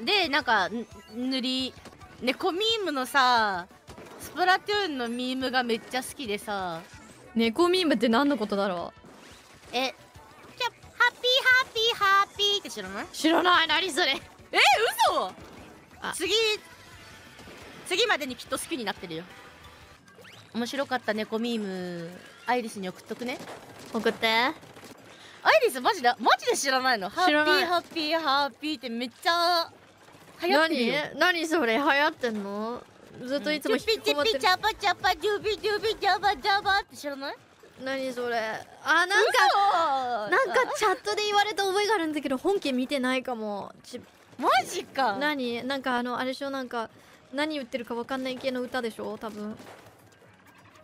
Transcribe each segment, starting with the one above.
でなんかん塗り猫ミームのさスプラトゥーンのミームがめっちゃ好きでさ。猫ミームって何のことだろえじゃハッピーハッピーハッピーって知らない？う知らない。何それ？え嘘！あ。次次までにきっと好きになってるよ。面白かった猫ミームアイリスに送っとくね。送って。アイリスマジでマジで知らないの？ハッピーハッピーハッピーってめっちゃ流行ってるよ。何？何それ？流行ってんの？ずっといつも引きこもってる。ュピチャパチャパジュビジュビジャバジャバって知らない何それあなんかかなんかチャットで言われた覚えがあるんだけど本家見てないかもちマジか何なんかあのあれでしょなんか何言ってるかわかんない系の歌でしょ多分う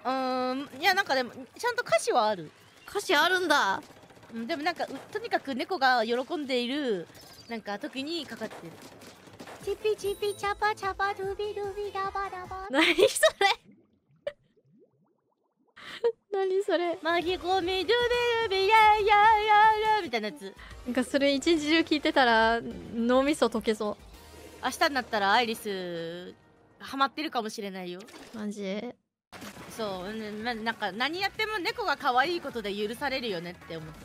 ーんいやなんかでもちゃんと歌詞はある歌詞あるんだうんでもなんかうとにかく猫が喜んでいるなんか時にかかってるチピチピチャパチャパドゥビドゥビダバダバ。何それ？何それ？巻き込みドゥビドゥビヤヤヤヤみたいなやつ。なんかそれ一日中聞いてたら脳みそ溶けそ明日になったらアイリスハマってるかもしれないよ。うマジ？そう。ねななんか何やっても猫が可愛いことで許されるよねって思って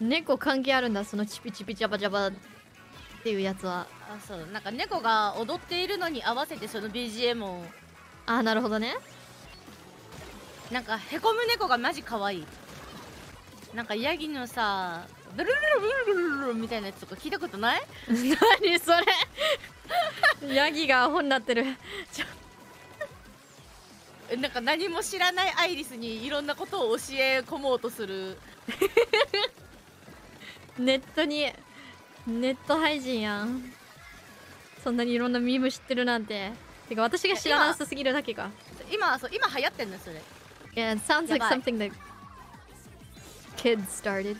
猫関係あるんだそのチピチピジャバジャバっていうやつは。あそう。なんか猫が踊っているのに合わせてその BGM を。あなるほどね。なんかへこむ猫がマジ可愛い。なんかヤギのさブルルルルルルルみたいなやつとか聞いたことない何それヤギがアホになってるなんか何も知らないアイリスにいろんなことを教え込もうとするネットにネット配信やん。そんなにいろんなミーム知ってるなんて。てか私が知らなさすぎるだけか。今そう今流行ってんのそれ。Yeah, it sounds like something that kids started